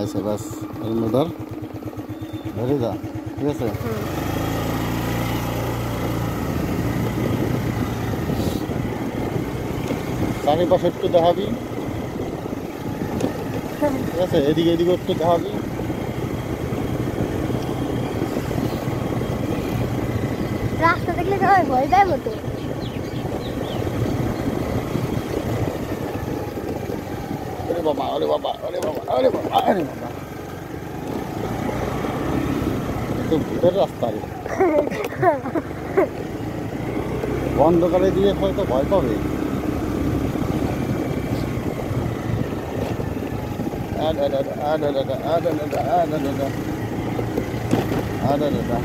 আচ্ছা বাস মধ্যে ধর ধরে যা ঠিক আছে? চারিপাশে একটু দেখাবি? ঠিক আছে এদিকে এদিকে একটু দেখাবি? রাস্তা দেখলে সবাই ভয় পায় মতো আরে বাবা আরে বাবা আরে বাবা আরে বাবা আরে বাবা তো ভূতের রাস্তা রে অন্ধকারে দিয়ে হয়তো ভয় পাবে আরে দাদা আরে দাদা আরে দাদা আরে দাদা আরে দাদা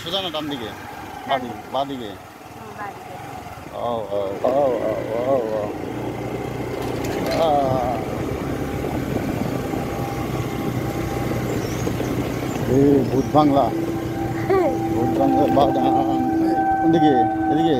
সোজা না ডান দিকে বাদিকে বাদিকে ও ও ও ও ও ও আহ। এই ভূত বাংলা ভূত বাংলা বাগান কোন দিকে এদিকে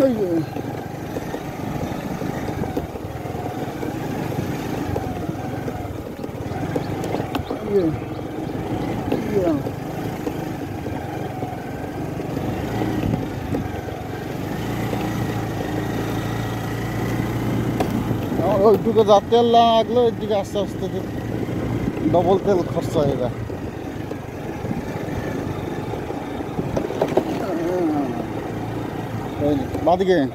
আমার ওইটুকু যা তেল লাগল ওইদিকে আস্তে আস্তে ডবল তেল খরচা হয়ে যায়। Madı gelin.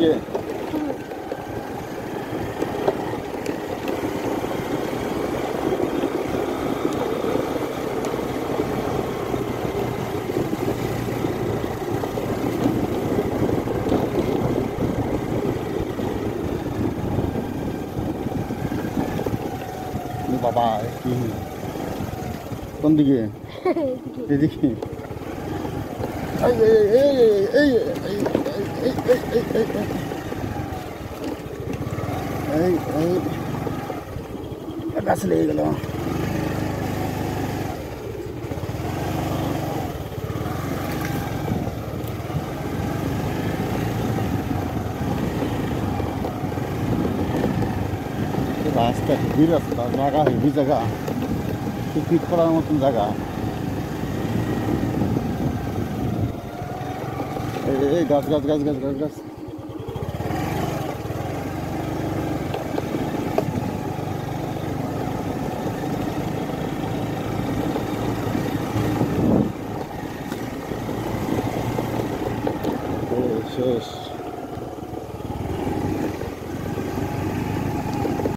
ये बाबा কোন দিকে এদিকে এই এই এই এই 에이, 에이, 에이, 에이, 에이. 에이, 가스 레이글로. রাস্তা ভিড় রাস্তা জায়গা হেভি জায়গা পিকনিক করার মতন জায়গা Hey, hey, hey, gaz gaz gaz gaz gaz gaz. Oh, yes.